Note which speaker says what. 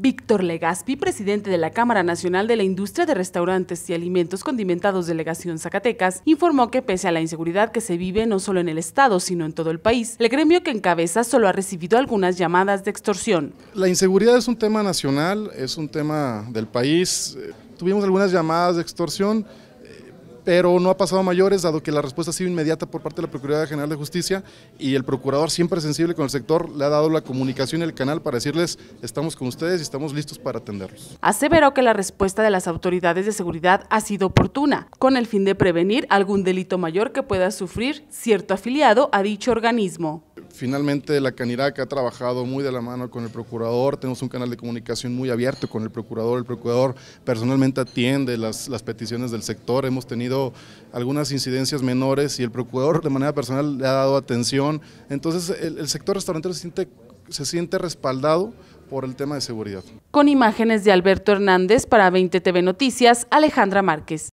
Speaker 1: Víctor Legaspi, presidente de la Cámara Nacional de la Industria de Restaurantes y Alimentos Condimentados Delegación Zacatecas, informó que pese a la inseguridad que se vive no solo en el estado, sino en todo el país, el gremio que encabeza solo ha recibido algunas llamadas de extorsión.
Speaker 2: La inseguridad es un tema nacional, es un tema del país. Tuvimos algunas llamadas de extorsión pero no ha pasado a mayores, dado que la respuesta ha sido inmediata por parte de la Procuraduría General de Justicia y el procurador, siempre sensible con el sector, le ha dado la comunicación y el canal para decirles estamos con ustedes y estamos listos para atenderlos.
Speaker 1: Aseveró que la respuesta de las autoridades de seguridad ha sido oportuna, con el fin de prevenir algún delito mayor que pueda sufrir cierto afiliado a dicho organismo.
Speaker 2: Finalmente la Canirac ha trabajado muy de la mano con el procurador, tenemos un canal de comunicación muy abierto con el procurador, el procurador personalmente atiende las, las peticiones del sector, hemos tenido algunas incidencias menores y el procurador de manera personal le ha dado atención, entonces el, sector restaurantero se siente, se siente respaldado por el tema de seguridad.
Speaker 1: Con imágenes de Alberto Hernández para 20 TV Noticias, Alejandra Márquez.